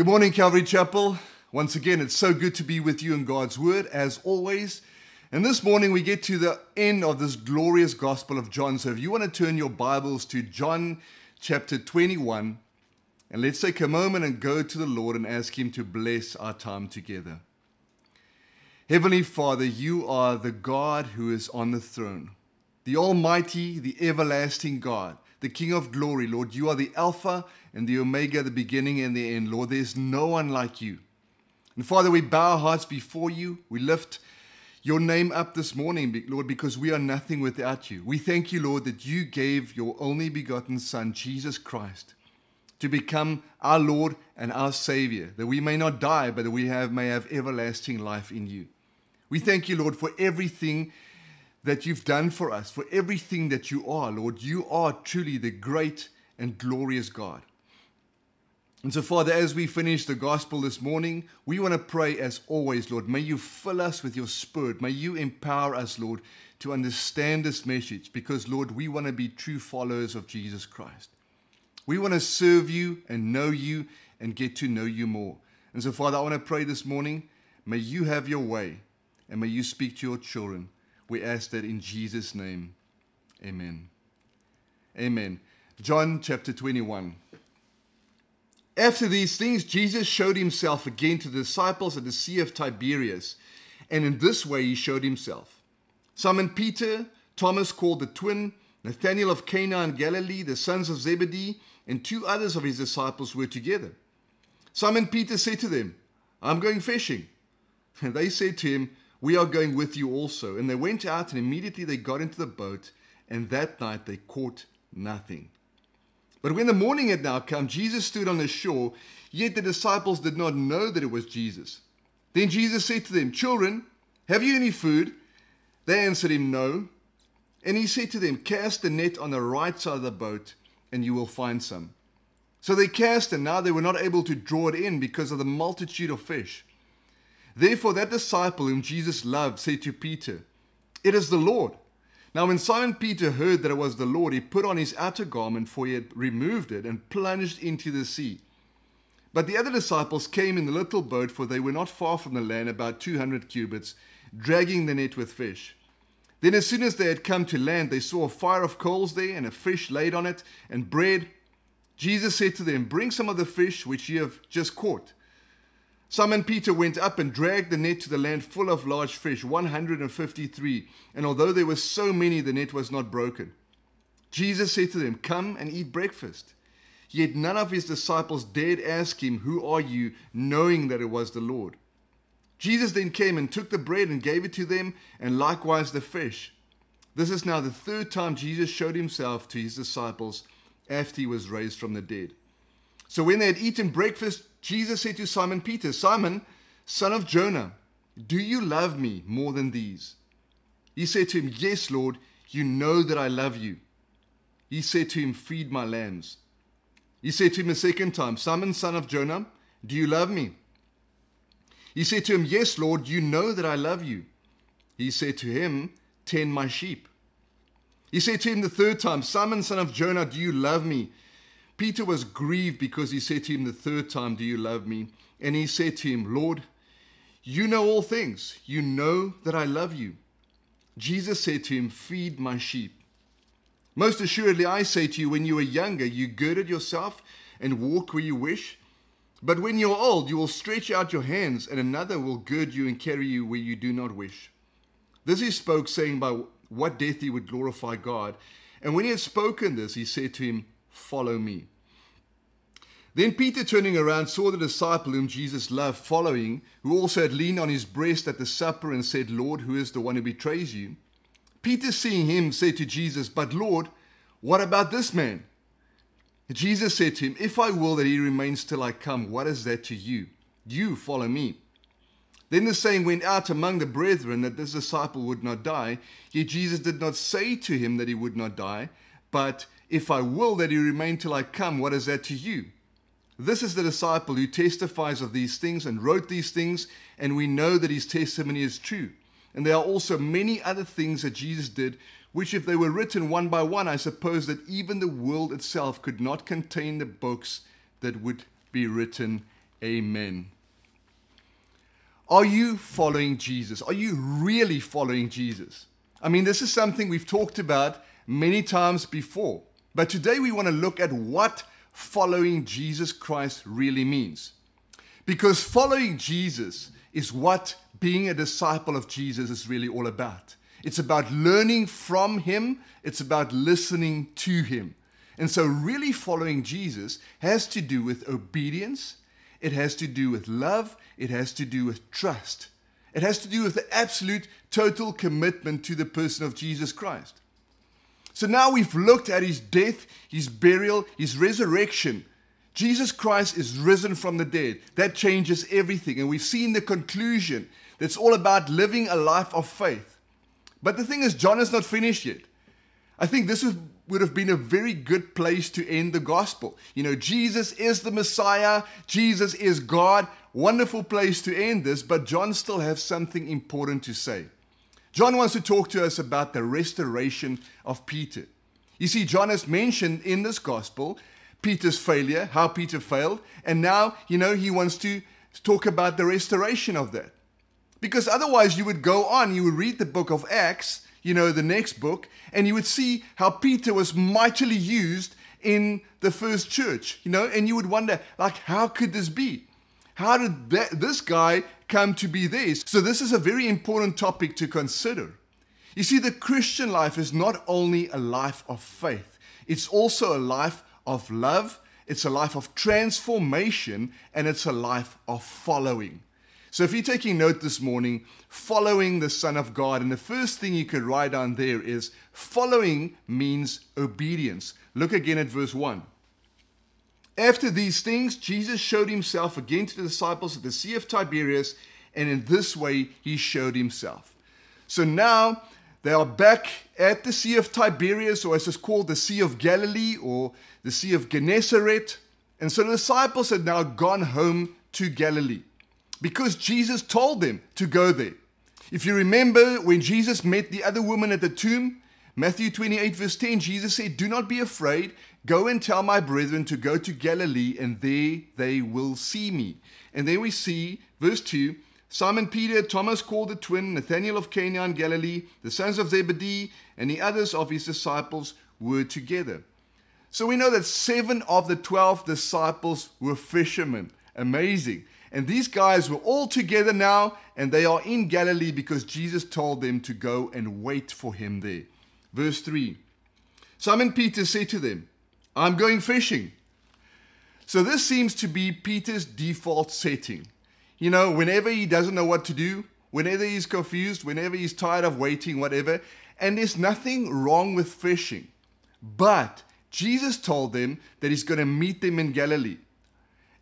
Good morning, Calvary Chapel. Once again, it's so good to be with you in God's Word, as always. And this morning, we get to the end of this glorious Gospel of John. So, if you want to turn your Bibles to John chapter 21, and let's take a moment and go to the Lord and ask Him to bless our time together. Heavenly Father, you are the God who is on the throne, the Almighty, the everlasting God, the King of glory. Lord, you are the Alpha and the Omega, the beginning and the end. Lord, there's no one like you. And Father, we bow our hearts before you. We lift your name up this morning, Lord, because we are nothing without you. We thank you, Lord, that you gave your only begotten Son, Jesus Christ, to become our Lord and our Savior, that we may not die, but that we have, may have everlasting life in you. We thank you, Lord, for everything that you've done for us, for everything that you are, Lord. You are truly the great and glorious God. And so, Father, as we finish the gospel this morning, we want to pray as always, Lord. May you fill us with your spirit. May you empower us, Lord, to understand this message because, Lord, we want to be true followers of Jesus Christ. We want to serve you and know you and get to know you more. And so, Father, I want to pray this morning. May you have your way and may you speak to your children. We ask that in Jesus' name. Amen. Amen. John chapter 21. After these things, Jesus showed himself again to the disciples at the Sea of Tiberias, and in this way he showed himself. Simon Peter, Thomas called the twin, Nathanael of Cana in Galilee, the sons of Zebedee, and two others of his disciples were together. Simon Peter said to them, I'm going fishing. And they said to him, We are going with you also. And they went out, and immediately they got into the boat, and that night they caught nothing. But when the morning had now come, Jesus stood on the shore, yet the disciples did not know that it was Jesus. Then Jesus said to them, Children, have you any food? They answered him, No. And he said to them, Cast the net on the right side of the boat, and you will find some. So they cast, and now they were not able to draw it in because of the multitude of fish. Therefore, that disciple whom Jesus loved said to Peter, It is the Lord. Now, when Simon Peter heard that it was the Lord, he put on his outer garment, for he had removed it, and plunged into the sea. But the other disciples came in the little boat, for they were not far from the land, about 200 cubits, dragging the net with fish. Then, as soon as they had come to land, they saw a fire of coals there, and a fish laid on it, and bread. Jesus said to them, Bring some of the fish which ye have just caught. Simon Peter went up and dragged the net to the land full of large fish, 153. And although there were so many, the net was not broken. Jesus said to them, Come and eat breakfast. Yet none of his disciples dared ask him, Who are you? knowing that it was the Lord. Jesus then came and took the bread and gave it to them, and likewise the fish. This is now the third time Jesus showed himself to his disciples after he was raised from the dead. So when they had eaten breakfast, Jesus said to Simon Peter, Simon, son of Jonah, do you love me more than these? He said to him, Yes, Lord, you know that I love you. He said to him, Feed my lambs. He said to him a second time, Simon, son of Jonah, do you love me? He said to him, Yes, Lord, you know that I love you. He said to him, Tend my sheep. He said to him the third time, Simon, son of Jonah, do you love me? Peter was grieved because he said to him the third time, Do you love me? And he said to him, Lord, you know all things. You know that I love you. Jesus said to him, Feed my sheep. Most assuredly, I say to you, when you were younger, you girded yourself and walk where you wish. But when you are old, you will stretch out your hands, and another will gird you and carry you where you do not wish. This he spoke, saying by what death he would glorify God. And when he had spoken this, he said to him, Follow me. Then Peter, turning around, saw the disciple whom Jesus loved following, who also had leaned on his breast at the supper and said, Lord, who is the one who betrays you? Peter, seeing him, said to Jesus, But Lord, what about this man? Jesus said to him, If I will that he remains till I come, what is that to you? You follow me. Then the saying went out among the brethren that this disciple would not die. Yet Jesus did not say to him that he would not die, but if I will that he remain till I come, what is that to you? This is the disciple who testifies of these things and wrote these things, and we know that his testimony is true. And there are also many other things that Jesus did, which, if they were written one by one, I suppose that even the world itself could not contain the books that would be written Amen. Are you following Jesus? Are you really following Jesus? I mean, this is something we've talked about many times before. But today we want to look at what following Jesus Christ really means. Because following Jesus is what being a disciple of Jesus is really all about. It's about learning from Him, it's about listening to Him. And so, really following Jesus has to do with obedience, it has to do with love, it has to do with trust. It has to do with the absolute total commitment to the person of Jesus Christ. So now we've looked at his death, his burial, his resurrection. Jesus Christ is risen from the dead. That changes everything. And we've seen the conclusion that's all about living a life of faith. But the thing is, John is not finished yet. I think this would have been a very good place to end the gospel. You know, Jesus is the Messiah, Jesus is God. Wonderful place to end this, but John still has something important to say. John wants to talk to us about the restoration of Peter. You see, John has mentioned in this gospel Peter's failure, how Peter failed, and now, you know, he wants to talk about the restoration of that. Because otherwise, you would go on, you would read the book of Acts, you know, the next book, and you would see how Peter was mightily used in the first church, you know, and you would wonder, like, how could this be? How did that, this guy come to be this. So, this is a very important topic to consider. You see, the Christian life is not only a life of faith, it's also a life of love, it's a life of transformation, and it's a life of following. So, if you're taking note this morning, following the Son of God, and the first thing you could write down there is following means obedience. Look again at verse 1. After these things, Jesus showed himself again to the disciples at the Sea of Tiberias, and in this way he showed himself. So now they are back at the Sea of Tiberias, or as it's called, the Sea of Galilee, or the Sea of Gennesaret. And so the disciples had now gone home to Galilee because Jesus told them to go there. If you remember when Jesus met the other woman at the tomb, Matthew 28, verse 10, Jesus said, Do not be afraid. Go and tell my brethren to go to Galilee, and there they will see me. And then we see, verse 2, Simon Peter, Thomas called the twin, Nathanael of Cana in Galilee, the sons of Zebedee, and the others of his disciples were together. So we know that seven of the twelve disciples were fishermen. Amazing. And these guys were all together now, and they are in Galilee because Jesus told them to go and wait for him there. Verse 3 Simon Peter said to them, I'm going fishing. So this seems to be Peter's default setting. You know, whenever he doesn't know what to do, whenever he's confused, whenever he's tired of waiting, whatever, and there's nothing wrong with fishing. But Jesus told them that he's going to meet them in Galilee.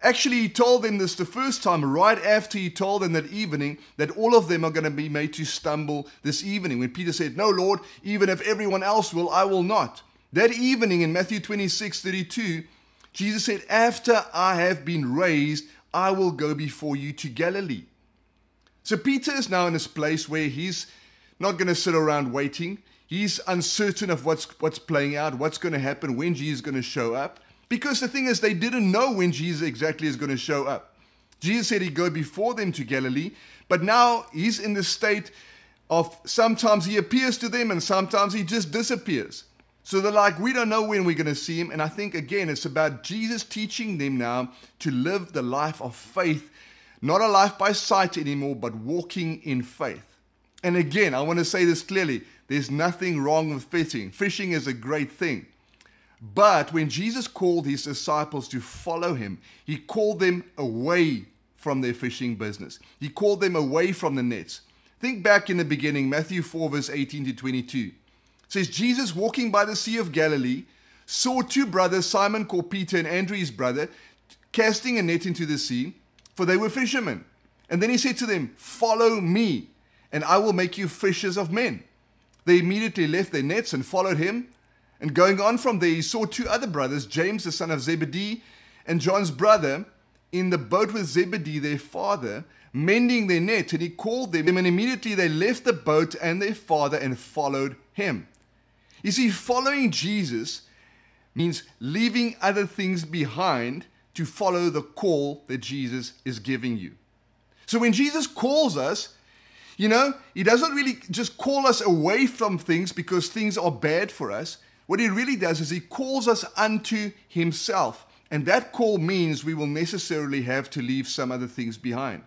Actually, he told them this the first time, right after he told them that evening that all of them are going to be made to stumble this evening. When Peter said, No, Lord, even if everyone else will, I will not. That evening in Matthew 26 32, Jesus said, After I have been raised, I will go before you to Galilee. So Peter is now in this place where he's not going to sit around waiting. He's uncertain of what's, what's playing out, what's going to happen, when Jesus is going to show up. Because the thing is, they didn't know when Jesus exactly is going to show up. Jesus said he'd go before them to Galilee, but now he's in the state of sometimes he appears to them and sometimes he just disappears. So they're like, we don't know when we're going to see him. And I think, again, it's about Jesus teaching them now to live the life of faith, not a life by sight anymore, but walking in faith. And again, I want to say this clearly there's nothing wrong with fishing. Fishing is a great thing. But when Jesus called his disciples to follow him, he called them away from their fishing business. He called them away from the nets. Think back in the beginning, Matthew 4, verse 18 to 22 says Jesus walking by the Sea of Galilee saw two brothers, Simon called Peter and Andrew his brother, casting a net into the sea, for they were fishermen. And then he said to them, Follow me, and I will make you fishers of men. They immediately left their nets and followed him. And going on from there, he saw two other brothers, James the son of Zebedee and John's brother, in the boat with Zebedee their father, mending their net. And he called them, and immediately they left the boat and their father and followed him. You see, following Jesus means leaving other things behind to follow the call that Jesus is giving you. So when Jesus calls us, you know, he doesn't really just call us away from things because things are bad for us. What he really does is he calls us unto himself. And that call means we will necessarily have to leave some other things behind.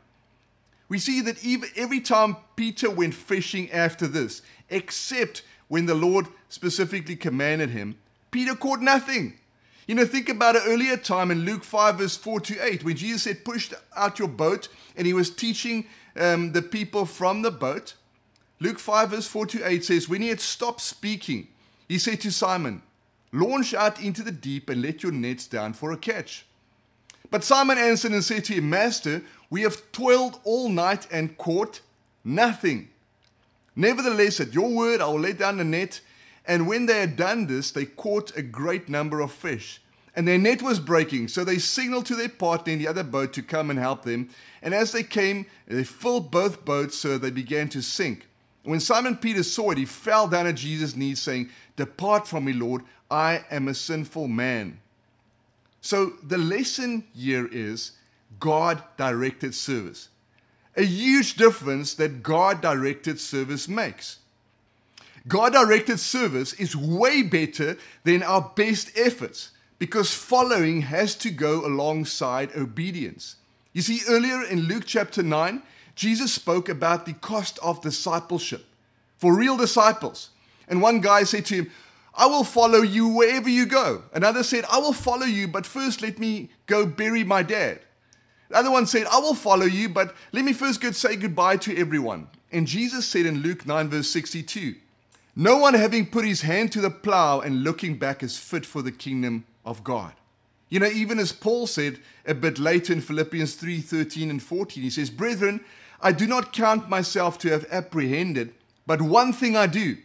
We see that even every time Peter went fishing after this, except when the Lord specifically commanded him, Peter caught nothing. You know, think about an earlier time in Luke 5, verse 4 to 8, when Jesus said, Push out your boat, and he was teaching um, the people from the boat. Luke 5, verse 4 to 8 says, When he had stopped speaking, he said to Simon, Launch out into the deep and let your nets down for a catch. But Simon answered and said to him, Master, we have toiled all night and caught nothing. Nevertheless, at your word, I will let down the net. And when they had done this, they caught a great number of fish. And their net was breaking, so they signaled to their partner in the other boat to come and help them. And as they came, they filled both boats, so they began to sink. When Simon Peter saw it, he fell down at Jesus' knees, saying, Depart from me, Lord, I am a sinful man. So the lesson here is God directed service. A huge difference that God directed service makes. God directed service is way better than our best efforts because following has to go alongside obedience. You see, earlier in Luke chapter 9, Jesus spoke about the cost of discipleship for real disciples. And one guy said to him, I will follow you wherever you go. Another said, I will follow you, but first let me go bury my dad. The other one said, I will follow you, but let me first go say goodbye to everyone. And Jesus said in Luke 9, verse 62, No one having put his hand to the plow and looking back is fit for the kingdom of God. You know, even as Paul said a bit later in Philippians 3 13 and 14, he says, Brethren, I do not count myself to have apprehended, but one thing I do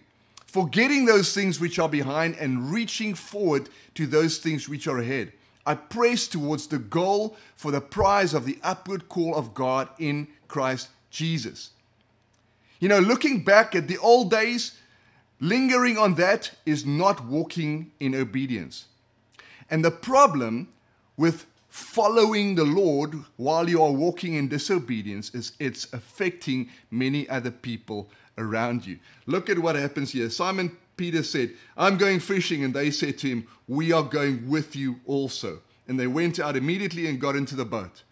forgetting those things which are behind and reaching forward to those things which are ahead. I press towards the goal for the prize of the upward call of God in Christ Jesus. You know, looking back at the old days, lingering on that is not walking in obedience. And the problem with following the Lord while you are walking in disobedience is it's affecting many other people around you. Look at what happens here. Simon Peter said, I'm going fishing. And they said to him, We are going with you also. And they went out immediately and got into the boat.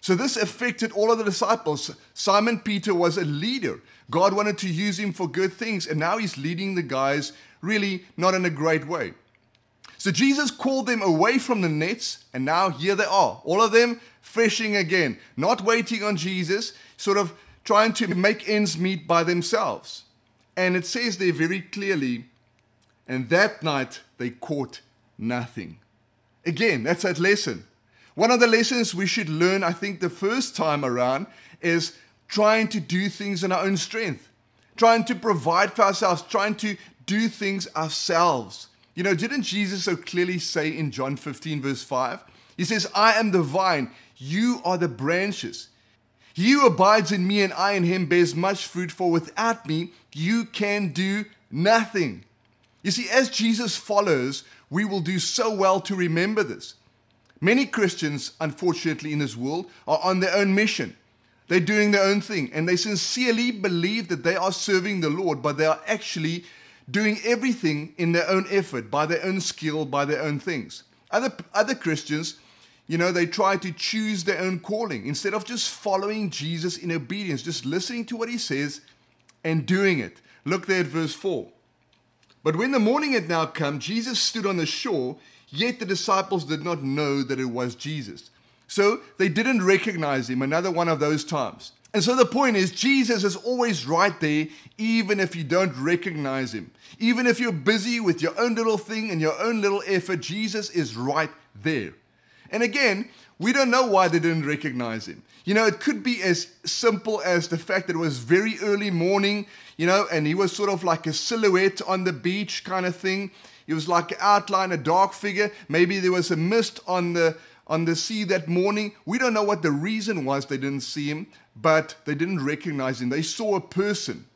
So this affected all of the disciples. Simon Peter was a leader. God wanted to use him for good things. And now he's leading the guys really not in a great way. So Jesus called them away from the nets, and now here they are, all of them fishing again, not waiting on Jesus, sort of trying to make ends meet by themselves. And it says there very clearly, and that night they caught nothing. Again, that's that lesson. One of the lessons we should learn, I think, the first time around is trying to do things in our own strength, trying to provide for ourselves, trying to do things ourselves. You know, didn't Jesus so clearly say in John 15, verse 5? He says, I am the vine, you are the branches. He who abides in me and I in him bears much fruit, for without me you can do nothing. You see, as Jesus follows, we will do so well to remember this. Many Christians, unfortunately, in this world are on their own mission. They're doing their own thing and they sincerely believe that they are serving the Lord, but they are actually doing everything in their own effort, by their own skill, by their own things. Other, other Christians you know, they try to choose their own calling instead of just following Jesus in obedience, just listening to what he says and doing it. Look there at verse 4. But when the morning had now come, Jesus stood on the shore, yet the disciples did not know that it was Jesus. So they didn't recognize him, another one of those times. And so the point is, Jesus is always right there, even if you don't recognize him. Even if you're busy with your own little thing and your own little effort, Jesus is right there. And again, we don't know why they didn't recognize him. You know, it could be as simple as the fact that it was very early morning, you know, and he was sort of like a silhouette on the beach kind of thing. He was like an outline, a dark figure. Maybe there was a mist on the on the sea that morning. We don't know what the reason was they didn't see him, but they didn't recognize him. They saw a person.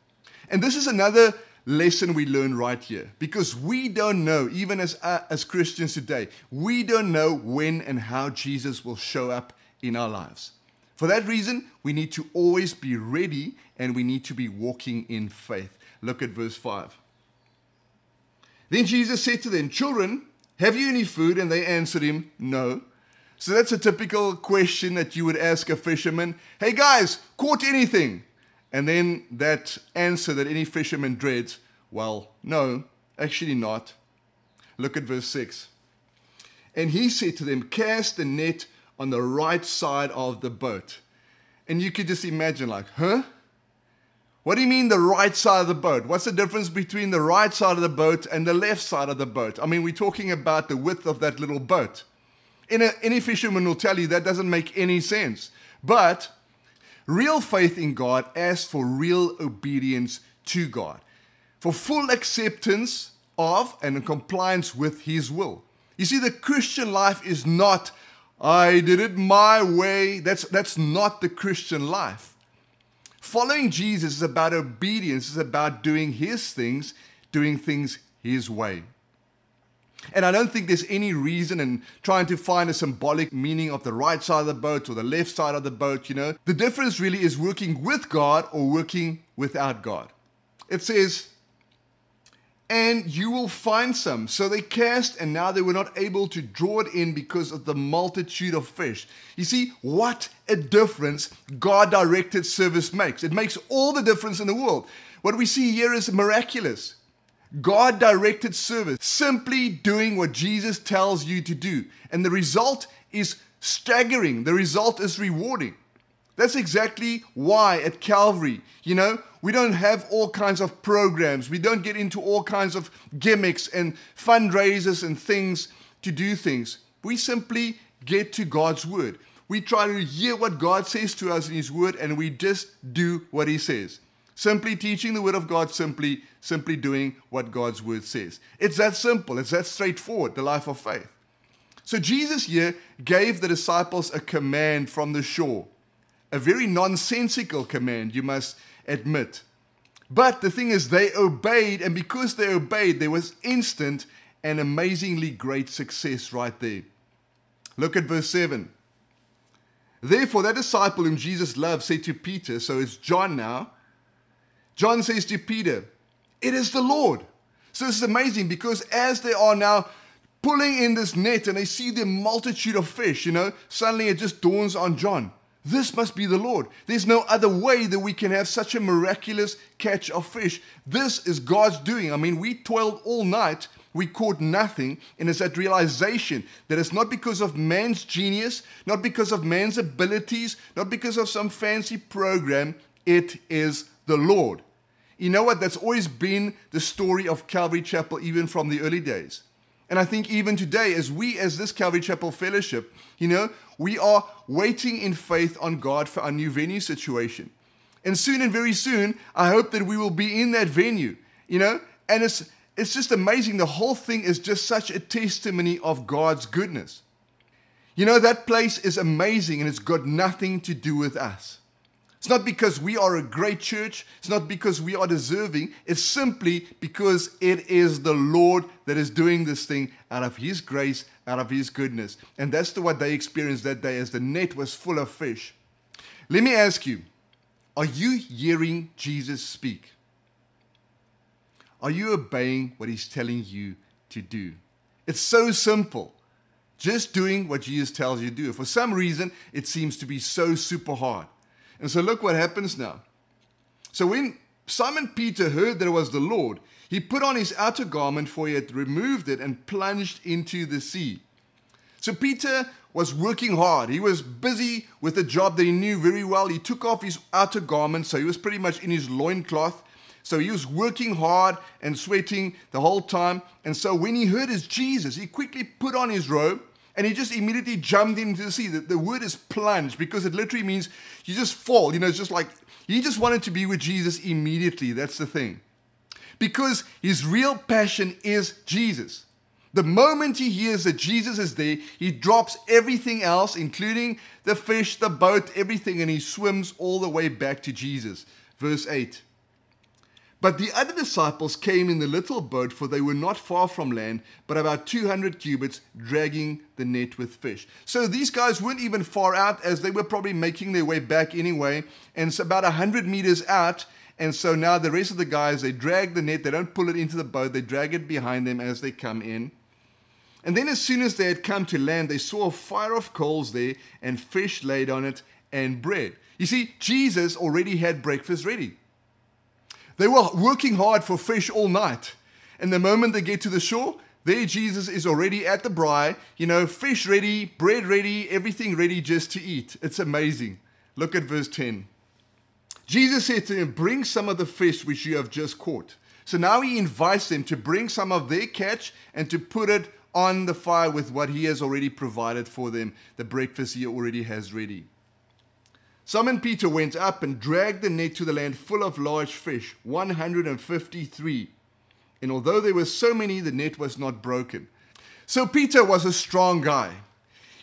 And this is another lesson we learn right here because we don't know, even as, uh, as Christians today, we don't know when and how Jesus will show up in our lives. For that reason, we need to always be ready and we need to be walking in faith. Look at verse 5. Then Jesus said to them, Children, have you any food? And they answered him, No. So that's a typical question that you would ask a fisherman Hey guys, caught anything? And then that answer that any fisherman dreads, Well, no, actually not. Look at verse 6. And he said to them, Cast the net on the right side of the boat. And you could just imagine, like, huh? What do you mean the right side of the boat? What's the difference between the right side of the boat and the left side of the boat? I mean, we're talking about the width of that little boat. A, uh, any fisherman will tell you that doesn't make any sense. But real faith in God asks for real obedience to God, for full acceptance of and compliance with His will. You see, the Christian life is not, I did it my way. That's, that's not the Christian life. Following Jesus is about obedience, it's about doing His things, doing things His way. And I don't think there's any reason in trying to find a symbolic meaning of the right side of the boat or the left side of the boat, you know. The difference really is working with God or working without God. It says, and you will find some. So they cast, and now they were not able to draw it in because of the multitude of fish. You see, what a difference God directed service makes. It makes all the difference in the world. What we see here is miraculous. God directed service, simply doing what Jesus tells you to do. And the result is staggering, the result is rewarding. That's exactly why at Calvary, you know, we don't have all kinds of programs. We don't get into all kinds of gimmicks and fundraisers and things to do things. We simply get to God's word. We try to hear what God says to us in His word and we just do what He says. Simply teaching the word of God, simply, simply doing what God's word says. It's that simple, it's that straightforward, the life of faith. So Jesus here gave the disciples a command from the shore a very nonsensical command, you must admit. But the thing is, they obeyed, and because they obeyed, there was instant and amazingly great success right there. Look at verse 7. Therefore, that disciple whom Jesus loved said to Peter, so it's John now. John says to Peter, It is the Lord. So this is amazing because as they are now pulling in this net and they see the multitude of fish, you know, suddenly it just dawns on John. This must be the Lord. There's no other way that we can have such a miraculous catch of fish. This is God's doing. I mean, we toiled all night, we caught nothing, and it's that realization that it's not because of man's genius, not because of man's abilities, not because of some fancy program, it is the Lord. You know what? That's always been the story of Calvary Chapel, even from the early days. And I think even today, as we, as this Calvary Chapel Fellowship, you know, we are waiting in faith on God for our new venue situation. And soon and very soon, I hope that we will be in that venue, you know, and it's, it's just amazing. The whole thing is just such a testimony of God's goodness. You know, that place is amazing and it's got nothing to do with us. It's not because we are a great church. It's not because we are deserving. It's simply because it is the Lord that is doing this thing out of His grace, out of His goodness. And that's the, what they experienced that day as the net was full of fish. Let me ask you are you hearing Jesus speak? Are you obeying what He's telling you to do? It's so simple. Just doing what Jesus tells you to do. For some reason, it seems to be so super hard. And so look what happens now. So when Simon Peter heard that it was the Lord, he put on his outer garment, for he had removed it, and plunged into the sea. So Peter was working hard. He was busy with a job that he knew very well. He took off his outer garment, so he was pretty much in his loincloth. So he was working hard and sweating the whole time. And so when he heard his Jesus, he quickly put on his robe and he just immediately jumped into the sea. The, the word is plunge because it literally means you just fall. You know, it's just like he just wanted to be with Jesus immediately. That's the thing. Because his real passion is Jesus. The moment he hears that Jesus is there, he drops everything else, including the fish, the boat, everything, and he swims all the way back to Jesus. Verse 8. But the other disciples came in the little boat, for they were not far from land, but about 200 cubits, dragging the net with fish. So these guys weren't even far out, as they were probably making their way back anyway. And it's about 100 meters out. And so now the rest of the guys, they drag the net, they don't pull it into the boat, they drag it behind them as they come in. And then, as soon as they had come to land, they saw a fire of coals there, and fish laid on it, and bread. You see, Jesus already had breakfast ready. They were working hard for fish all night. And the moment they get to the shore, there Jesus is already at the braai, you know, fish ready, bread ready, everything ready just to eat. It's amazing. Look at verse 10. Jesus said to them, Bring some of the fish which you have just caught. So now he invites them to bring some of their catch and to put it on the fire with what he has already provided for them, the breakfast he already has ready. Simon Peter went up and dragged the net to the land full of large fish, 153. And although there were so many, the net was not broken. So Peter was a strong guy.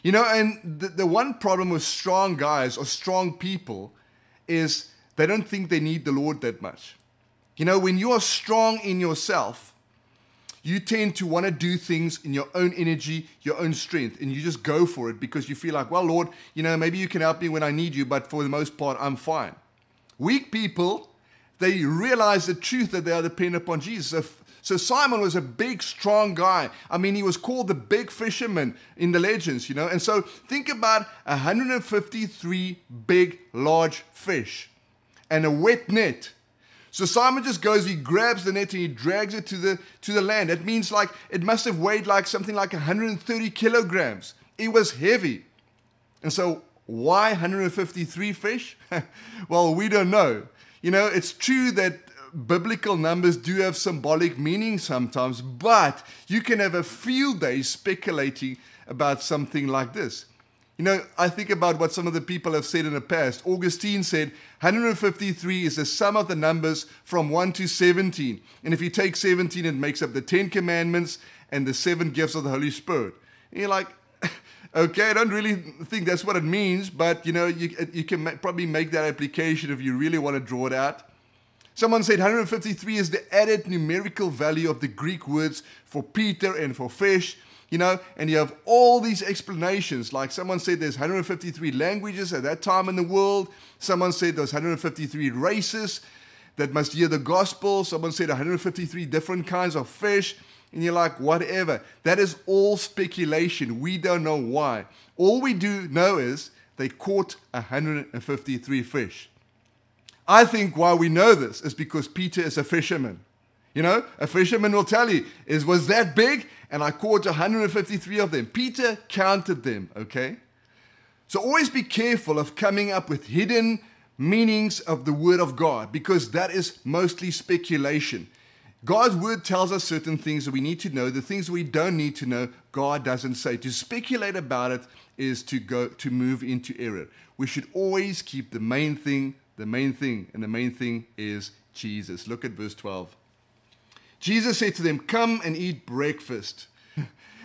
You know, and the, the one problem with strong guys or strong people is they don't think they need the Lord that much. You know, when you are strong in yourself, you tend to want to do things in your own energy, your own strength, and you just go for it because you feel like, well, Lord, you know, maybe you can help me when I need you, but for the most part, I'm fine. Weak people, they realize the truth that they are dependent upon Jesus. So, so Simon was a big, strong guy. I mean, he was called the big fisherman in the legends, you know. And so think about 153 big, large fish and a wet net so Simon just goes, he grabs the net and he drags it to the to the land. It means like it must have weighed like something like 130 kilograms. It was heavy. And so why 153 fish? well, we don't know. You know, it's true that biblical numbers do have symbolic meaning sometimes, but you can have a field day speculating about something like this. You know, I think about what some of the people have said in the past. Augustine said 153 is the sum of the numbers from 1 to 17. And if you take 17, it makes up the 10 commandments and the seven gifts of the Holy Spirit. And you're like, okay, I don't really think that's what it means, but you know, you, you can probably make that application if you really want to draw it out. Someone said 153 is the added numerical value of the Greek words for Peter and for fish you know, and you have all these explanations. Like someone said there's 153 languages at that time in the world. Someone said there's 153 races that must hear the gospel. Someone said 153 different kinds of fish. And you're like, whatever. That is all speculation. We don't know why. All we do know is they caught 153 fish. I think why we know this is because Peter is a fisherman. You know, a fisherman will tell you, is was that big? and I caught 153 of them. Peter counted them, okay? So always be careful of coming up with hidden meanings of the Word of God because that is mostly speculation. God's Word tells us certain things that we need to know. The things we don't need to know, God doesn't say. To speculate about it is to go to move into error. We should always keep the main thing, the main thing, and the main thing is Jesus. Look at verse 12. Jesus said to them, Come and eat breakfast.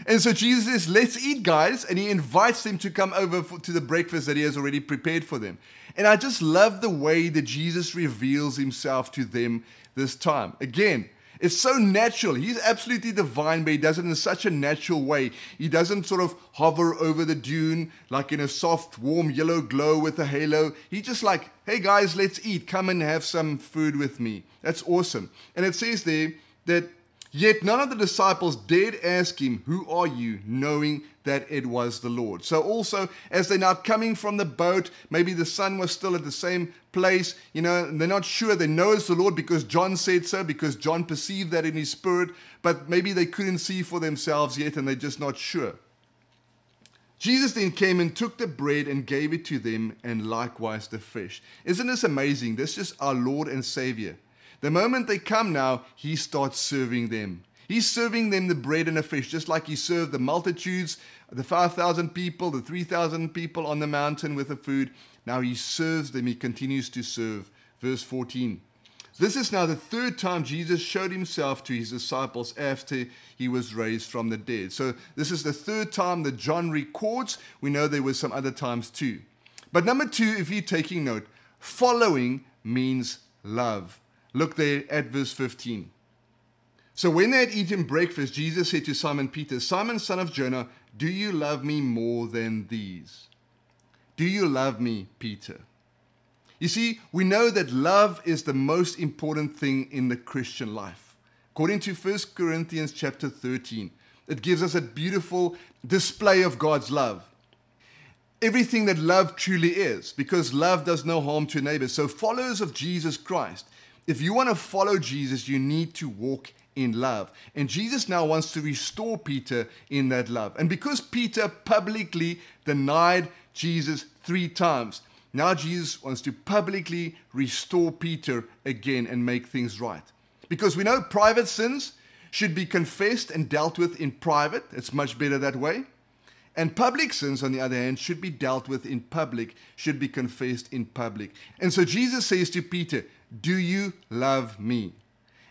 and so Jesus says, Let's eat, guys. And he invites them to come over for, to the breakfast that he has already prepared for them. And I just love the way that Jesus reveals himself to them this time. Again, it's so natural. He's absolutely divine, but he does it in such a natural way. He doesn't sort of hover over the dune like in a soft, warm yellow glow with a halo. He just like, hey guys, let's eat. Come and have some food with me. That's awesome. And it says there, that yet none of the disciples dared ask him, Who are you? knowing that it was the Lord. So, also, as they're now coming from the boat, maybe the sun was still at the same place, you know, they're not sure. They know it's the Lord because John said so, because John perceived that in his spirit, but maybe they couldn't see for themselves yet and they're just not sure. Jesus then came and took the bread and gave it to them, and likewise the fish. Isn't this amazing? This is our Lord and Savior. The moment they come now, he starts serving them. He's serving them the bread and the fish, just like he served the multitudes, the 5,000 people, the 3,000 people on the mountain with the food. Now he serves them, he continues to serve. Verse 14. This is now the third time Jesus showed himself to his disciples after he was raised from the dead. So this is the third time that John records. We know there were some other times too. But number two, if you're taking note, following means love. Look there at verse 15. So when they had eaten breakfast, Jesus said to Simon Peter, Simon, son of Jonah, do you love me more than these? Do you love me, Peter? You see, we know that love is the most important thing in the Christian life. According to 1 Corinthians chapter 13, it gives us a beautiful display of God's love. Everything that love truly is, because love does no harm to neighbors. So, followers of Jesus Christ, if you want to follow Jesus, you need to walk in love. And Jesus now wants to restore Peter in that love. And because Peter publicly denied Jesus three times, now Jesus wants to publicly restore Peter again and make things right. Because we know private sins should be confessed and dealt with in private. It's much better that way. And public sins, on the other hand, should be dealt with in public, should be confessed in public. And so Jesus says to Peter, Do you love me?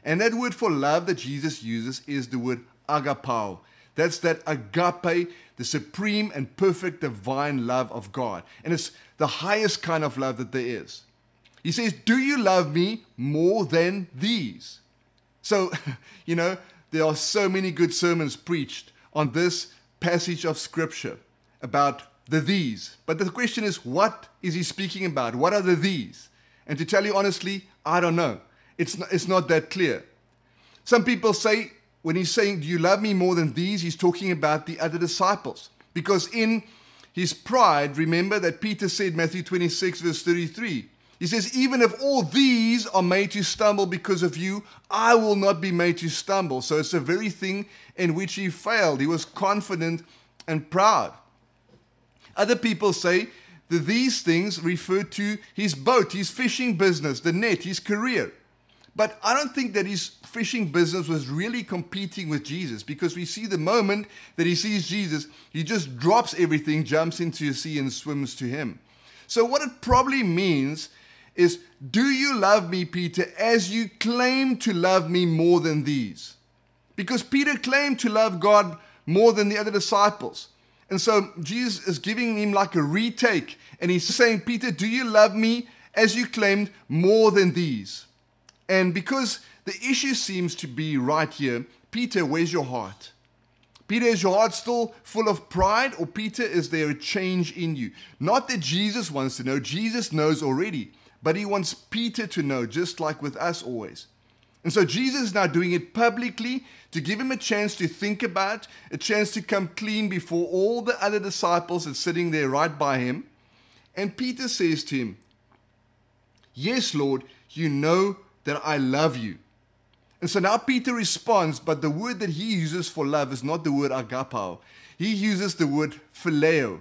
And that word for love that Jesus uses is the word agapao. That's that agape, the supreme and perfect divine love of God. And it's the highest kind of love that there is. He says, Do you love me more than these? So, you know, there are so many good sermons preached on this passage of scripture about the these. But the question is, what is he speaking about? What are the these? And to tell you honestly, I don't know. It's not, it's not that clear. Some people say, when he's saying, Do you love me more than these? He's talking about the other disciples. Because in his pride, remember that Peter said, Matthew 26, verse 33, he says, Even if all these are made to stumble because of you, I will not be made to stumble. So it's the very thing in which he failed. He was confident and proud. Other people say these things refer to his boat, his fishing business, the net, his career. But I don't think that his fishing business was really competing with Jesus because we see the moment that he sees Jesus, he just drops everything, jumps into the sea, and swims to him. So, what it probably means is Do you love me, Peter, as you claim to love me more than these? Because Peter claimed to love God more than the other disciples. And so Jesus is giving him like a retake. And he's saying, Peter, do you love me as you claimed more than these? And because the issue seems to be right here, Peter, where's your heart? Peter, is your heart still full of pride, or Peter, is there a change in you? Not that Jesus wants to know, Jesus knows already, but he wants Peter to know, just like with us always. And so Jesus is now doing it publicly to give him a chance to think about, a chance to come clean before all the other disciples that's sitting there right by him. And Peter says to him, Yes, Lord, you know that I love you. And so now Peter responds, but the word that he uses for love is not the word agapao. He uses the word phileo.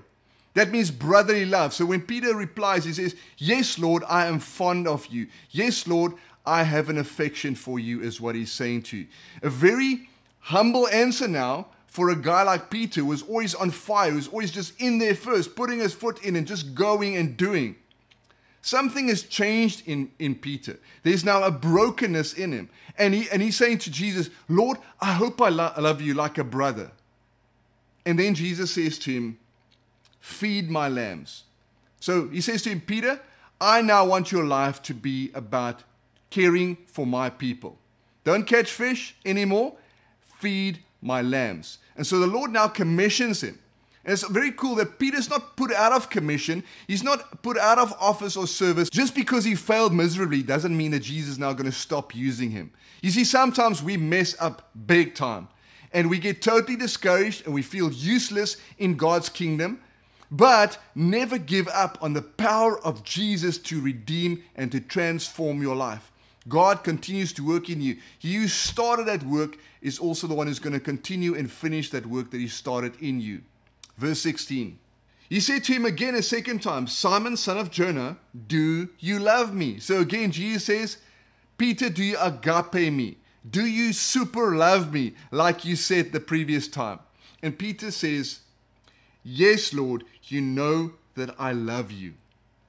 That means brotherly love. So when Peter replies, he says, Yes, Lord, I am fond of you. Yes, Lord, I have an affection for you, is what he's saying to you. A very humble answer now for a guy like Peter who was always on fire, who's always just in there first, putting his foot in and just going and doing. Something has changed in, in Peter. There's now a brokenness in him. And, he, and he's saying to Jesus, Lord, I hope I lo- love you like a brother. And then Jesus says to him, Feed my lambs. So he says to him, Peter, I now want your life to be about caring for my people. Don't catch fish anymore, feed my lambs. And so the Lord now commissions him and it's very cool that Peter's not put out of commission. He's not put out of office or service. Just because he failed miserably doesn't mean that Jesus is now going to stop using him. You see, sometimes we mess up big time and we get totally discouraged and we feel useless in God's kingdom. But never give up on the power of Jesus to redeem and to transform your life. God continues to work in you. He who started that work is also the one who's going to continue and finish that work that He started in you. Verse 16. He said to him again a second time, Simon, son of Jonah, do you love me? So again, Jesus says, Peter, do you agape me? Do you super love me like you said the previous time? And Peter says, Yes, Lord, you know that I love you.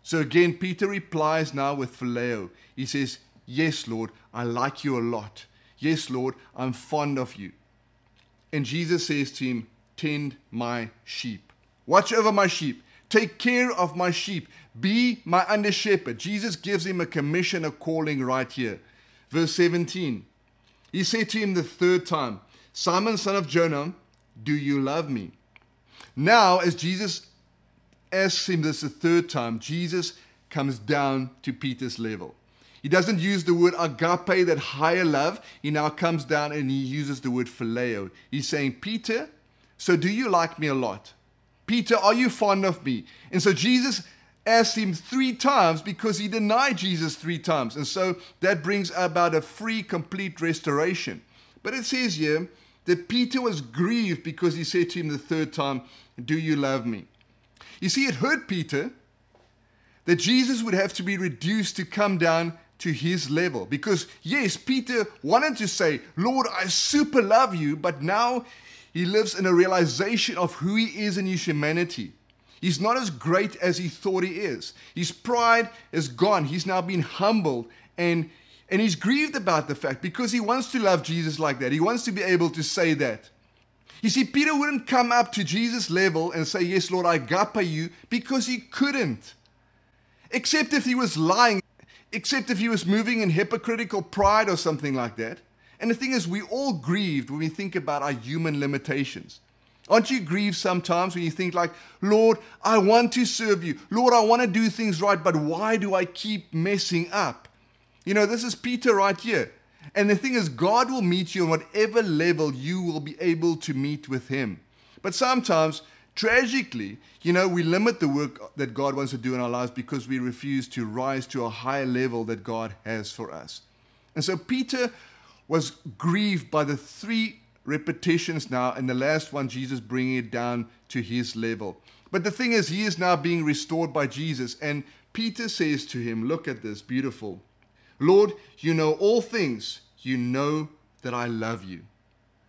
So again, Peter replies now with phileo. He says, Yes, Lord, I like you a lot. Yes, Lord, I'm fond of you. And Jesus says to him, tend my sheep. Watch over my sheep. Take care of my sheep. Be my under shepherd. Jesus gives him a commission, a calling right here. verse 17. He said to him the third time, Simon, son of Jonah, do you love me? Now, as Jesus asks him this the third time, Jesus comes down to Peter's level. He doesn't use the word agape, that higher love. He now comes down and he uses the word phileo. He's saying, Peter, so do you like me a lot? Peter, are you fond of me? And so Jesus asked him three times because he denied Jesus three times. And so that brings about a free, complete restoration. But it says here that Peter was grieved because he said to him the third time, Do you love me? You see, it hurt Peter that Jesus would have to be reduced to come down to his level. Because, yes, Peter wanted to say, Lord, I super love you, but now he lives in a realization of who he is in his humanity. He's not as great as he thought he is. His pride is gone. He's now been humbled and and he's grieved about the fact because he wants to love Jesus like that. He wants to be able to say that. You see, Peter wouldn't come up to Jesus' level and say, Yes, Lord, I agape you, because he couldn't. Except if he was lying, except if he was moving in hypocritical pride or something like that. And the thing is, we all grieved when we think about our human limitations. Aren't you grieved sometimes when you think like, Lord, I want to serve you. Lord, I want to do things right, but why do I keep messing up? You know, this is Peter right here. And the thing is, God will meet you on whatever level you will be able to meet with Him. But sometimes, tragically, you know, we limit the work that God wants to do in our lives because we refuse to rise to a higher level that God has for us. And so Peter was grieved by the three repetitions now, and the last one, Jesus bringing it down to his level. But the thing is, he is now being restored by Jesus, and Peter says to him, Look at this, beautiful. Lord, you know all things. You know that I love you.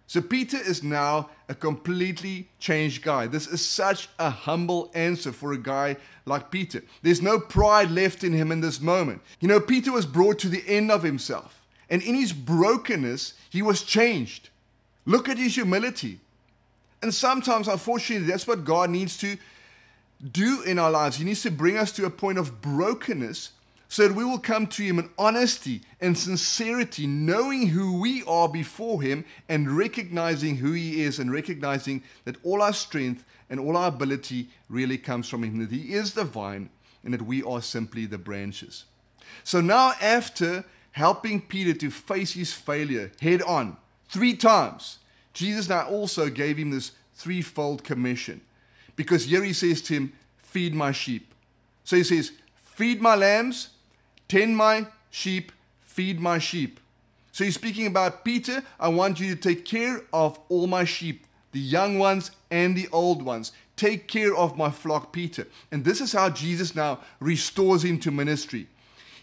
So Peter is now a completely changed guy. This is such a humble answer for a guy like Peter. There's no pride left in him in this moment. You know, Peter was brought to the end of himself, and in his brokenness, he was changed. Look at his humility. And sometimes, unfortunately, that's what God needs to do in our lives. He needs to bring us to a point of brokenness so that we will come to Him in honesty and sincerity, knowing who we are before Him and recognizing who He is and recognizing that all our strength and all our ability really comes from Him, that He is the vine and that we are simply the branches. So now, after helping Peter to face his failure head on three times, Jesus now also gave him this threefold commission. Because here he says to him, Feed my sheep. So he says, Feed my lambs, Tend my sheep, feed my sheep. So he's speaking about Peter, I want you to take care of all my sheep, the young ones and the old ones. Take care of my flock, Peter. And this is how Jesus now restores him to ministry.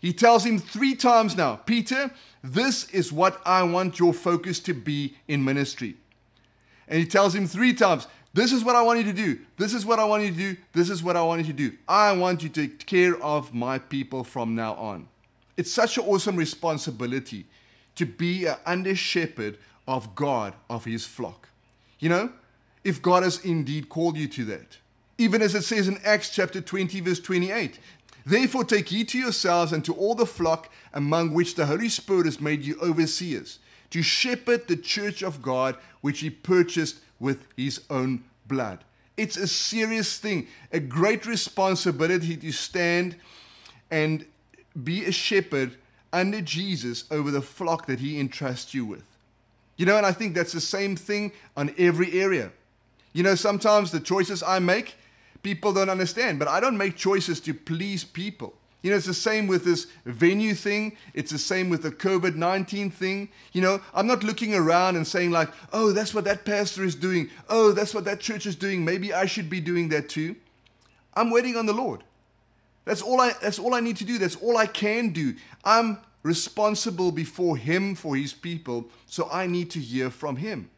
He tells him three times now, Peter, this is what I want your focus to be in ministry. And he tells him three times, this is what I want you to do. This is what I want you to do. This is what I want you to do. I want you to take care of my people from now on. It's such an awesome responsibility to be an under shepherd of God, of his flock. You know, if God has indeed called you to that. Even as it says in Acts chapter 20, verse 28 Therefore, take heed to yourselves and to all the flock among which the Holy Spirit has made you overseers, to shepherd the church of God, which he purchased with his own blood. It's a serious thing, a great responsibility to stand and be a shepherd under Jesus over the flock that he entrusts you with. You know, and I think that's the same thing on every area. You know, sometimes the choices I make, people don't understand, but I don't make choices to please people. You know, it's the same with this venue thing. It's the same with the COVID 19 thing. You know, I'm not looking around and saying, like, oh, that's what that pastor is doing. Oh, that's what that church is doing. Maybe I should be doing that too. I'm waiting on the Lord. That's all I, that's all I need to do. That's all I can do. I'm responsible before Him for His people, so I need to hear from Him.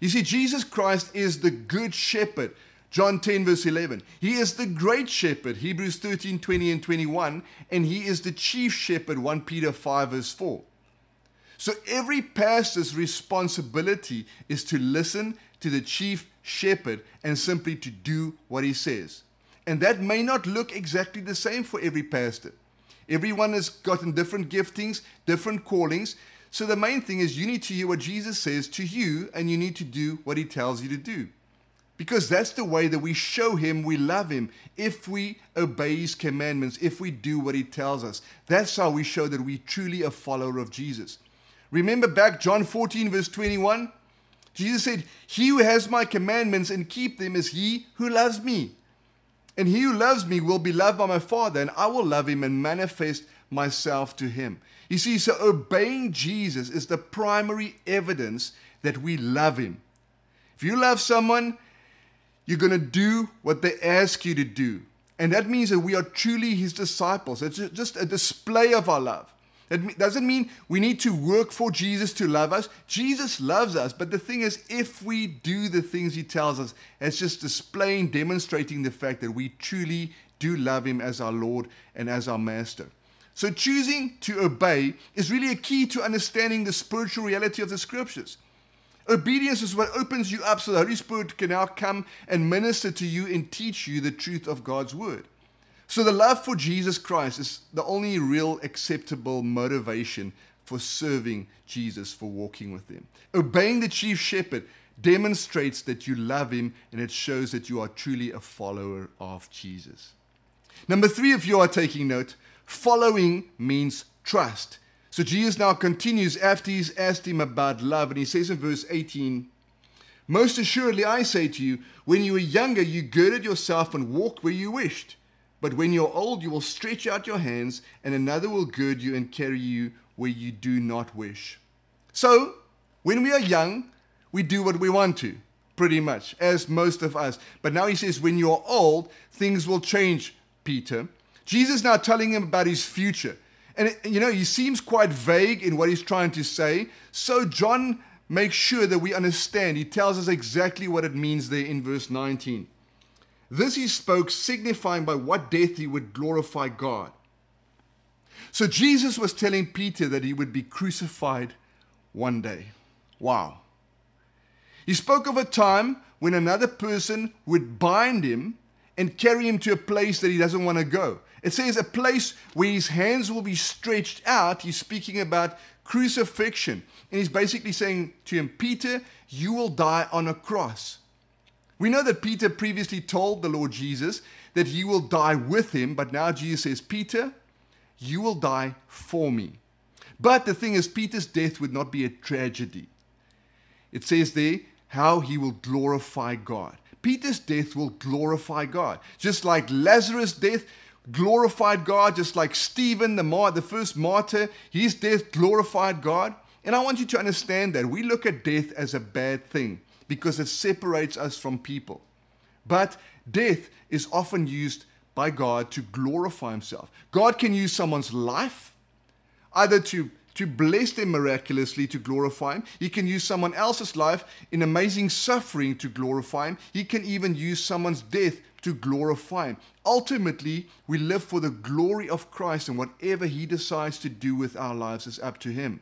You see, Jesus Christ is the good shepherd John 10, verse 11. He is the great shepherd, Hebrews 13, 20 and 21, and he is the chief shepherd, 1 Peter 5, verse 4. So every pastor's responsibility is to listen to the chief shepherd and simply to do what he says. And that may not look exactly the same for every pastor. Everyone has gotten different giftings, different callings. So the main thing is you need to hear what Jesus says to you and you need to do what he tells you to do. Because that's the way that we show him we love him if we obey his commandments, if we do what he tells us. That's how we show that we truly a follower of Jesus. Remember back John 14 verse 21? Jesus said, "He who has my commandments and keep them is he who loves me." And he who loves me will be loved by my Father, and I will love him and manifest myself to him. You see, so obeying Jesus is the primary evidence that we love him. If you love someone, you're going to do what they ask you to do. And that means that we are truly his disciples. It's just a display of our love. It doesn't mean we need to work for Jesus to love us. Jesus loves us. But the thing is, if we do the things he tells us, it's just displaying, demonstrating the fact that we truly do love him as our Lord and as our Master. So choosing to obey is really a key to understanding the spiritual reality of the scriptures. Obedience is what opens you up so the Holy Spirit can now come and minister to you and teach you the truth of God's word. So the love for Jesus Christ is the only real acceptable motivation for serving Jesus, for walking with him. Obeying the chief shepherd demonstrates that you love him and it shows that you are truly a follower of Jesus. Number three, if you are taking note, following means trust. So Jesus now continues after he's asked him about love, and he says in verse 18, Most assuredly I say to you, when you were younger, you girded yourself and walked where you wished. But when you're old, you will stretch out your hands, and another will gird you and carry you where you do not wish. So, when we are young, we do what we want to, pretty much, as most of us. But now he says, when you're old, things will change, Peter. Jesus now telling him about his future. And, it, you know, he seems quite vague in what he's trying to say. So John makes sure that we understand. He tells us exactly what it means there in verse 19. This he spoke, signifying by what death he would glorify God. So Jesus was telling Peter that he would be crucified one day. Wow. He spoke of a time when another person would bind him and carry him to a place that he doesn't want to go. It says a place where his hands will be stretched out. He's speaking about crucifixion. And he's basically saying to him, Peter, you will die on a cross. We know that Peter previously told the Lord Jesus that he will die with him, but now Jesus says, Peter, you will die for me. But the thing is, Peter's death would not be a tragedy. It says there how he will glorify God. Peter's death will glorify God. Just like Lazarus' death glorified God, just like Stephen, the, mar- the first martyr, his death glorified God. And I want you to understand that we look at death as a bad thing because it separates us from people. But death is often used by God to glorify Himself. God can use someone's life either to, to bless them miraculously to glorify Him, He can use someone else's life in amazing suffering to glorify Him, He can even use someone's death to glorify Him. Ultimately, we live for the glory of Christ, and whatever He decides to do with our lives is up to Him.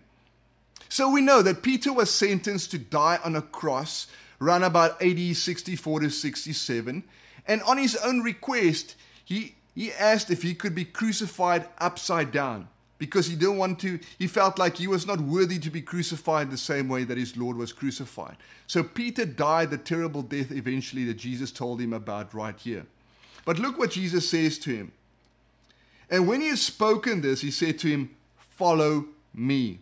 So we know that Peter was sentenced to die on a cross around about AD 64 to 67. And on his own request, he, he asked if he could be crucified upside down because he didn't want to, he felt like he was not worthy to be crucified the same way that his Lord was crucified. So Peter died the terrible death eventually that Jesus told him about right here. But look what Jesus says to him. And when he had spoken this, he said to him, Follow me.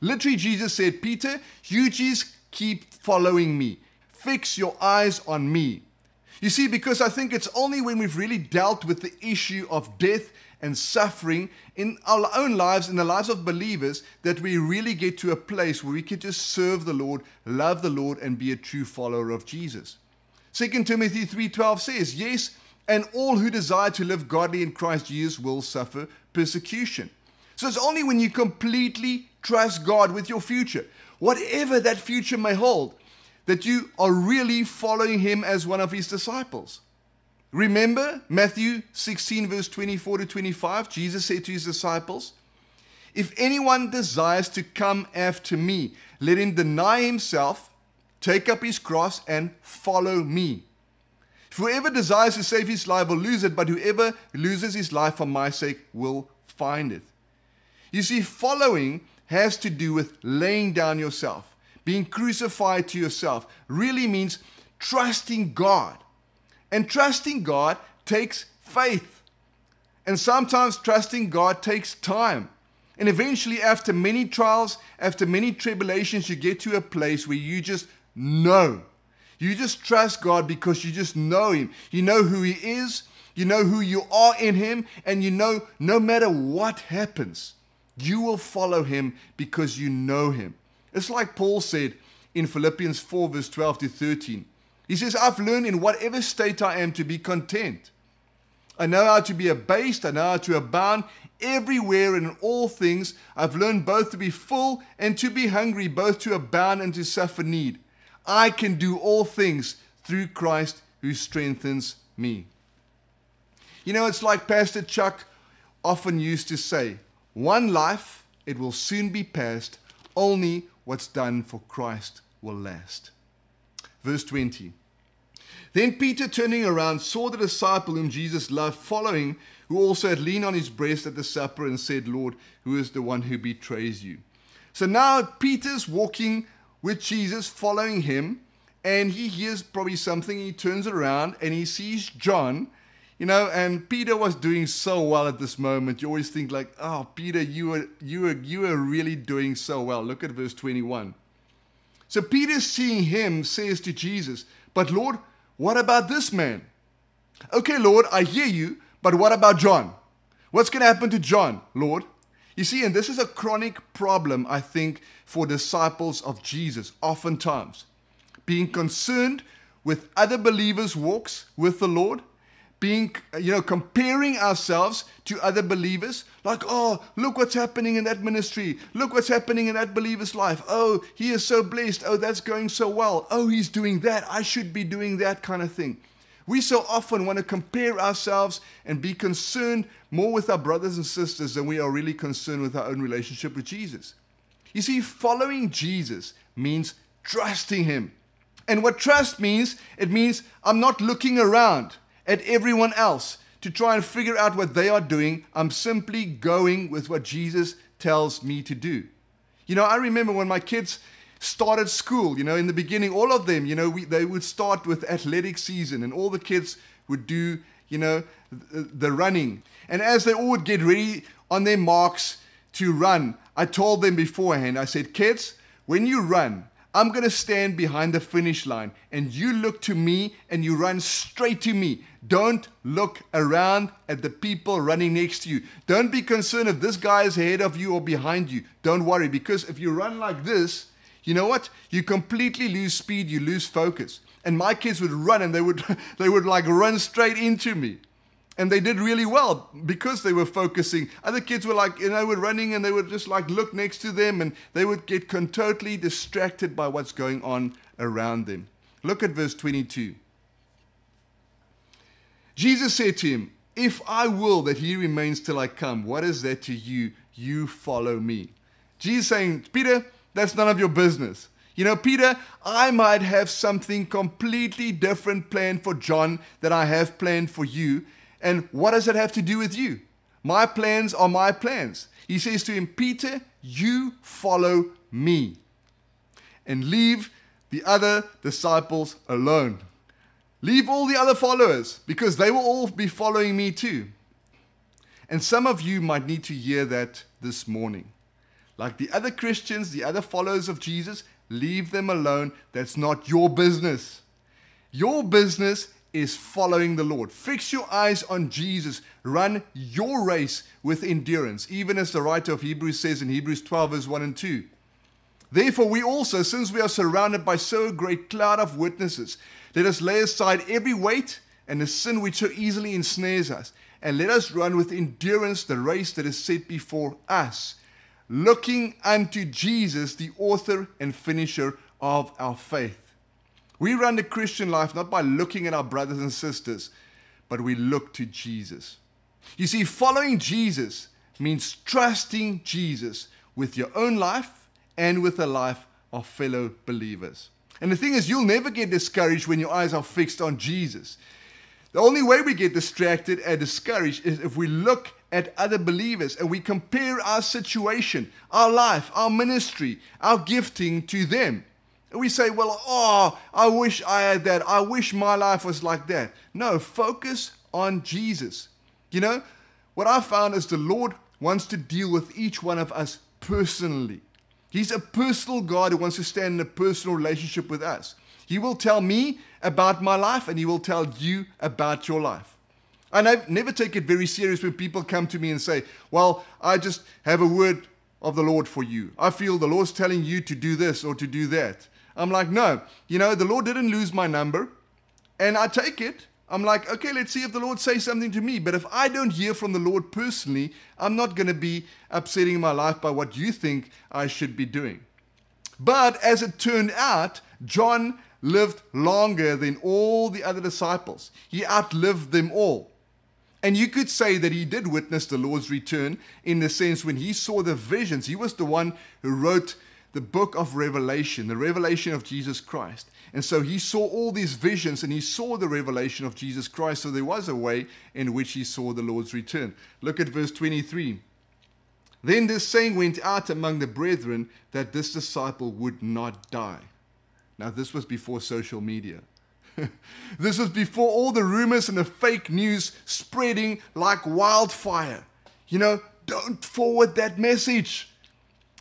Literally, Jesus said, Peter, you just keep following me. Fix your eyes on me. You see, because I think it's only when we've really dealt with the issue of death and suffering in our own lives, in the lives of believers, that we really get to a place where we can just serve the Lord, love the Lord, and be a true follower of Jesus. 2 Timothy 3:12 says, Yes, and all who desire to live godly in Christ Jesus will suffer persecution. So it's only when you completely trust God with your future, whatever that future may hold, that you are really following Him as one of His disciples. Remember Matthew 16, verse 24 to 25? Jesus said to His disciples, If anyone desires to come after me, let him deny himself, take up his cross, and follow me. Whoever desires to save his life will lose it, but whoever loses his life for my sake will find it. You see, following has to do with laying down yourself, being crucified to yourself, really means trusting God. And trusting God takes faith. And sometimes trusting God takes time. And eventually, after many trials, after many tribulations, you get to a place where you just know. You just trust God because you just know Him. You know who He is, you know who you are in Him, and you know no matter what happens, you will follow Him because you know Him. It's like Paul said in Philippians 4, verse 12 to 13. He says, I've learned in whatever state I am to be content. I know how to be abased, I know how to abound everywhere and in all things. I've learned both to be full and to be hungry, both to abound and to suffer need. I can do all things through Christ who strengthens me. You know, it's like Pastor Chuck often used to say one life, it will soon be past, only what's done for Christ will last. Verse 20. Then Peter, turning around, saw the disciple whom Jesus loved following, who also had leaned on his breast at the supper and said, Lord, who is the one who betrays you? So now Peter's walking with Jesus, following him, and he hears probably something. He turns around and he sees John, you know, and Peter was doing so well at this moment. You always think like, oh, Peter, you were you were you were really doing so well. Look at verse 21. So Peter, seeing him, says to Jesus, But Lord, what about this man? Okay, Lord, I hear you, but what about John? What's going to happen to John, Lord? You see, and this is a chronic problem, I think, for disciples of Jesus, oftentimes. Being concerned with other believers' walks with the Lord, being, you know, comparing ourselves to other believers, like, oh, look what's happening in that ministry. Look what's happening in that believer's life. Oh, he is so blessed. Oh, that's going so well. Oh, he's doing that. I should be doing that kind of thing. We so often want to compare ourselves and be concerned more with our brothers and sisters than we are really concerned with our own relationship with Jesus. You see, following Jesus means trusting Him. And what trust means, it means I'm not looking around at everyone else to try and figure out what they are doing. I'm simply going with what Jesus tells me to do. You know, I remember when my kids started school. You know, in the beginning, all of them, you know, we, they would start with athletic season, and all the kids would do, you know, the, the running. And as they all would get ready on their marks to run, I told them beforehand, I said, kids, when you run, I'm going to stand behind the finish line and you look to me and you run straight to me. Don't look around at the people running next to you. Don't be concerned if this guy is ahead of you or behind you. Don't worry because if you run like this, you know what? You completely lose speed, you lose focus. And my kids would run and they would they would like run straight into me. And they did really well because they were focusing. Other kids were like, you know, were running and they would just like look next to them and they would get totally distracted by what's going on around them. Look at verse 22. Jesus said to him, If I will that he remains till I come, what is that to you? You follow me. Jesus saying, Peter, that's none of your business. You know, Peter, I might have something completely different planned for John than I have planned for you. And what does it have to do with you? My plans are my plans. He says to him, Peter, you follow me and leave the other disciples alone. Leave all the other followers because they will all be following me too. And some of you might need to hear that this morning. Like the other Christians, the other followers of Jesus, leave them alone. That's not your business. Your business is following the Lord. Fix your eyes on Jesus. Run your race with endurance, even as the writer of Hebrews says in Hebrews 12, verse 1 and 2. Therefore, we also, since we are surrounded by so great cloud of witnesses, let us lay aside every weight and the sin which so easily ensnares us, and let us run with endurance the race that is set before us looking unto Jesus, the author and finisher of our faith. We run the Christian life not by looking at our brothers and sisters, but we look to Jesus. You see, following Jesus means trusting Jesus with your own life and with the life of fellow believers. And the thing is, you'll never get discouraged when your eyes are fixed on Jesus. The only way we get distracted and discouraged is if we look at other believers and we compare our situation, our life, our ministry, our gifting to them. We say, well, oh, I wish I had that. I wish my life was like that. No, focus on Jesus. You know, what I found is the Lord wants to deal with each one of us personally. He's a personal God who wants to stand in a personal relationship with us. He will tell me about my life and he will tell you about your life. And I never take it very serious when people come to me and say, Well, I just have a word of the Lord for you. I feel the Lord's telling you to do this or to do that. I'm like, No, you know, the Lord didn't lose my number. And I take it. I'm like, okay, let's see if the Lord says something to me. But if I don't hear from the Lord personally, I'm not going to be upsetting my life by what you think I should be doing. But as it turned out, John lived longer than all the other disciples. He outlived them all. And you could say that he did witness the Lord's return in the sense when he saw the visions. He was the one who wrote the book of Revelation, the revelation of Jesus Christ. And so he saw all these visions and he saw the revelation of Jesus Christ. So there was a way in which he saw the Lord's return. Look at verse 23. Then this saying went out among the brethren that this disciple would not die. Now, this was before social media. this was before all the rumors and the fake news spreading like wildfire. You know, don't forward that message.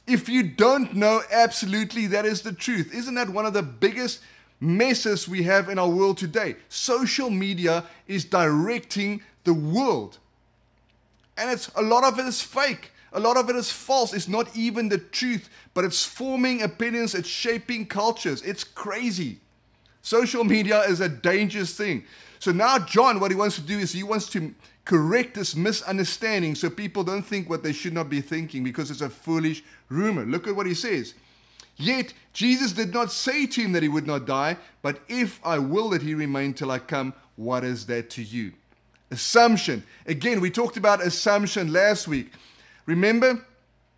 If you don't know absolutely that is the truth, isn't that one of the biggest messes we have in our world today? Social media is directing the world. And it's a lot of it is fake. A lot of it is false. It's not even the truth, but it's forming opinions, it's shaping cultures. It's crazy. Social media is a dangerous thing. So now, John, what he wants to do is he wants to correct this misunderstanding so people don't think what they should not be thinking because it's a foolish rumor. Look at what he says. Yet Jesus did not say to him that he would not die, but if I will that he remain till I come, what is that to you? Assumption. Again, we talked about assumption last week. Remember?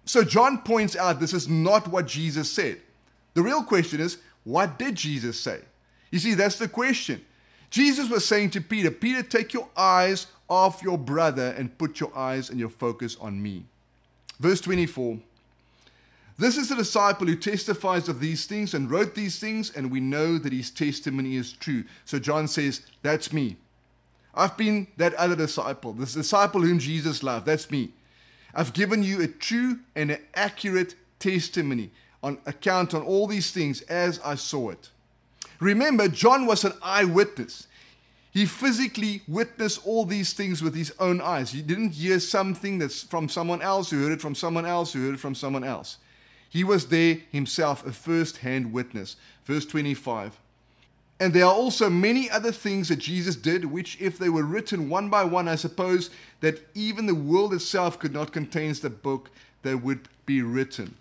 So John points out this is not what Jesus said. The real question is, what did Jesus say? You see, that's the question. Jesus was saying to Peter, Peter, take your eyes off your brother and put your eyes and your focus on me. Verse 24. This is the disciple who testifies of these things and wrote these things, and we know that his testimony is true. So John says, That's me. I've been that other disciple, this disciple whom Jesus loved. That's me. I've given you a true and an accurate testimony on account on all these things as I saw it. Remember, John was an eyewitness. He physically witnessed all these things with his own eyes. He didn't hear something that's from someone else who heard it from someone else who heard it from someone else. He was there himself, a first hand witness. Verse 25. And there are also many other things that Jesus did, which, if they were written one by one, I suppose that even the world itself could not contain the book that would be written.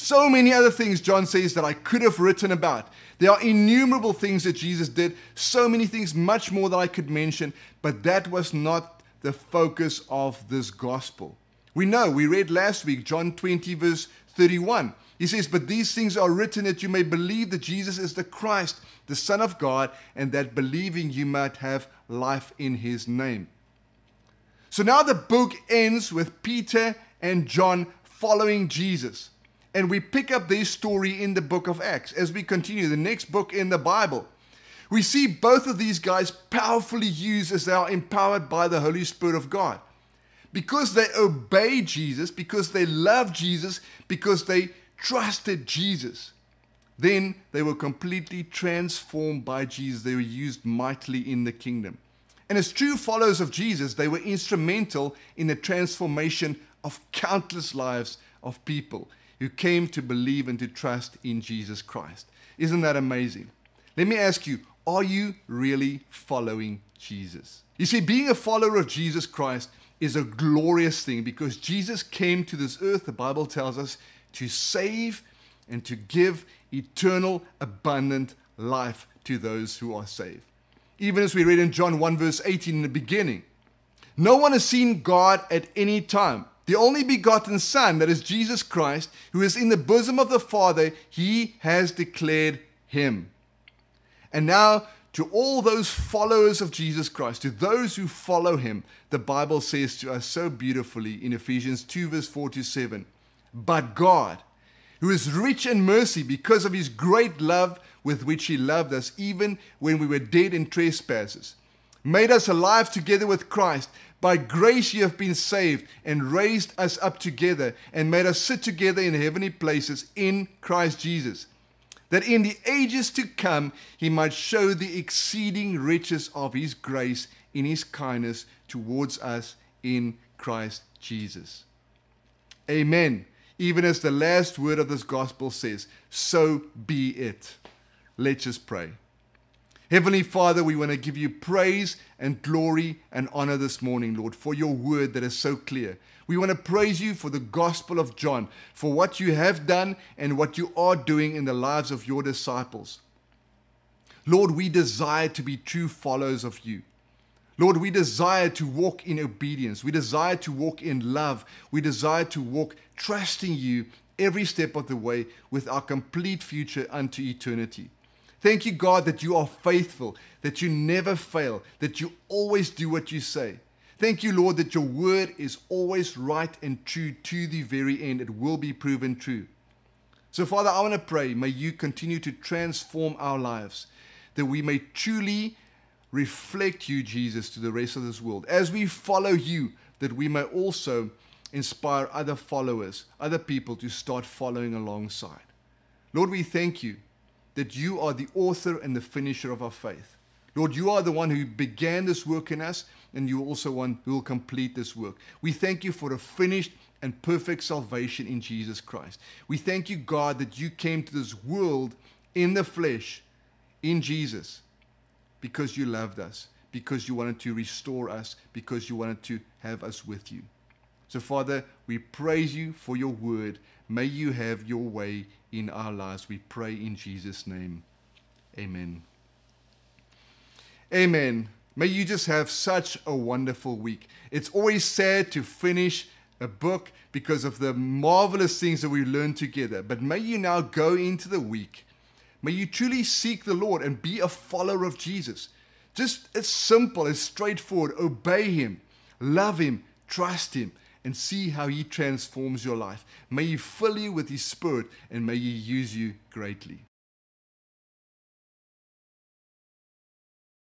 So many other things, John says, that I could have written about. There are innumerable things that Jesus did, so many things, much more that I could mention, but that was not the focus of this gospel. We know, we read last week, John 20, verse 31. He says, But these things are written that you may believe that Jesus is the Christ, the Son of God, and that believing you might have life in his name. So now the book ends with Peter and John following Jesus. And we pick up this story in the book of Acts as we continue, the next book in the Bible. We see both of these guys powerfully used as they are empowered by the Holy Spirit of God. Because they obey Jesus, because they love Jesus, because they trusted Jesus, then they were completely transformed by Jesus. They were used mightily in the kingdom. And as true followers of Jesus, they were instrumental in the transformation of countless lives of people who came to believe and to trust in Jesus Christ. Isn't that amazing? Let me ask you are you really following Jesus? You see, being a follower of Jesus Christ is a glorious thing because Jesus came to this earth, the Bible tells us, to save and to give eternal, abundant life to those who are saved. Even as we read in John 1, verse 18 in the beginning, no one has seen God at any time the only begotten Son, that is Jesus Christ, who is in the bosom of the Father, he has declared him. And now, to all those followers of Jesus Christ, to those who follow him, the Bible says to us so beautifully in Ephesians 2, verse 4 to 7 But God, who is rich in mercy because of his great love with which he loved us, even when we were dead in trespasses, made us alive together with Christ. By grace you have been saved, and raised us up together, and made us sit together in heavenly places in Christ Jesus that in the ages to come he might show the exceeding riches of his grace in his kindness towards us in Christ Jesus. Amen. Even as the last word of this gospel says, so be it. Let's just pray. Heavenly Father, we want to give you praise and glory and honor this morning, Lord, for your word that is so clear. We want to praise you for the gospel of John, for what you have done and what you are doing in the lives of your disciples. Lord, we desire to be true followers of you. Lord, we desire to walk in obedience. We desire to walk in love. We desire to walk trusting you every step of the way with our complete future unto eternity. Thank you, God, that you are faithful, that you never fail, that you always do what you say. Thank you, Lord, that your word is always right and true to the very end. It will be proven true. So, Father, I want to pray, may you continue to transform our lives, that we may truly reflect you, Jesus, to the rest of this world. As we follow you, that we may also inspire other followers, other people to start following alongside. Lord, we thank you that you are the author and the finisher of our faith. Lord, you are the one who began this work in us, and you are also one who will complete this work. We thank you for a finished and perfect salvation in Jesus Christ. We thank you, God, that you came to this world in the flesh, in Jesus, because you loved us, because you wanted to restore us, because you wanted to have us with you. So, Father, we praise you for your word. May you have your way in our lives. We pray in Jesus' name. Amen. Amen. May you just have such a wonderful week. It's always sad to finish a book because of the marvelous things that we learned together. But may you now go into the week. May you truly seek the Lord and be a follower of Jesus. Just as simple, as straightforward. Obey Him, love Him, trust Him and see how He transforms your life. May He fill you with His Spirit and may He use you greatly.